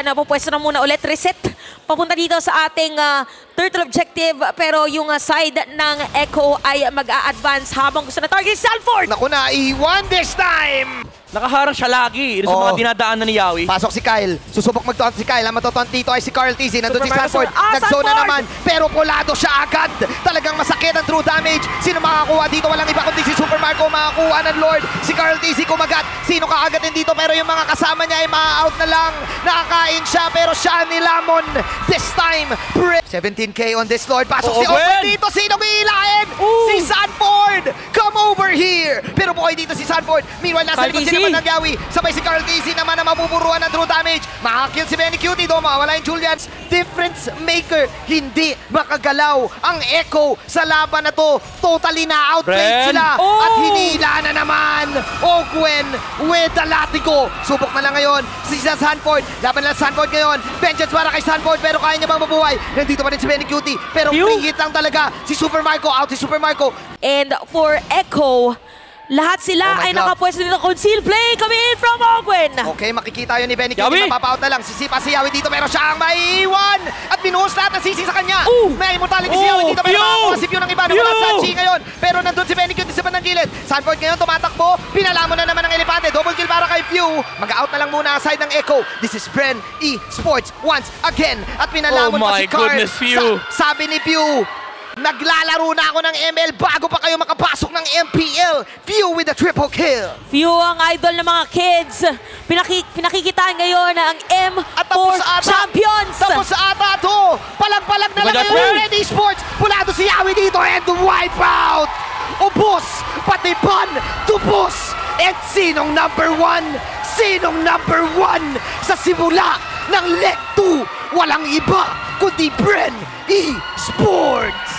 uh, napupwesto na muna ulit. Reset papunta dito sa ating ah, turtle objective. Pero yung ah, side ng Echo ay mag-a-advance habang gusto na target Salford. Naku na, iwan this time! Nakaharang siya lagi sa Oo. mga dinadaanan ni Yawi. Pasok si Kyle. Susubok mag-taunt si Kyle. Ang matotaunt dito ay si Carl Tizzy. Nandun si Super Mario Sanford. Ah, Nag-zone na Sanford! naman. Pero pulado siya agad. Talagang masakit ang true damage. Sino makakakuha dito? Walang iba kundi si Super Marco makakuha ng Lord. Si Carl Tizzy kumagat. Sino kaagatin dito? Pero yung mga kasama niya ay ma-out na lang. Nakakain siya. Pero siya ni Lamon. This time, pre- 17k on this Lord. Pasok si Owen Gwen! dito. Sino Pero buhay dito si Sanford. Meanwhile, nasa likod si naman ng Yawi. Sabay si Carl Casey naman na mapupuruan ng true damage. Makakill si Benny Cutie do. Mawala yung Julians. Difference maker. Hindi makagalaw ang Echo sa laban na to. Totally na outplayed sila. Oh! At hinila na naman. Ogwen with the latigo. Subok na lang ngayon si Sanford. Laban lang Sanford ngayon. Vengeance para kay Sanford pero kaya niya bang mabuhay. Nandito pa rin si Benny Cutie. Pero free hit lang talaga si Super Marco. Out si Super Marco. And for Echo, lahat sila Oh my ay God. nakapwesto dito. Conceal play coming in from Ogwen. Okay, makikita yun ni Benny Yawi! Cutie. Mapapaut na lang. Sisipa si Yawi dito pero siya ang maiiwan. At binuhos lahat ng sisi sa kanya. Ooh! May immortality si! Yawi dito pero Pew! makakuha si Pew ng iba. Nawala Pew! sa Chi ngayon. Pero nandun si Benny Cutie sa bandang gilid. Sanford ngayon tumatakbo. Pinalamon na naman ng Elepante. Double kill para kay Pew. Mag-out na lang muna ang side ng Echo. This is Bren E Sports once again. At pinalamon Oh pa my si Carl. goodness, Pew. Sa- sabi ni Pew, Naglalaro na ako ng ML bago pa kayo makapasok ng MPL. Pew with a triple kill. Few ang idol ng mga kids. Pinaki pinakikitaan ngayon ang At M4 tapos sa ata. Champions. Tapos sa ata to. Palag-palag na lang Kumagat ngayon. pa. Ready Sports. Pulado si Yawi dito and wipe out. Ubus. Pati pan. Tubos. At sinong number one? Sinong number one sa simula ng Leg 2? Walang iba kundi Bren E Sports.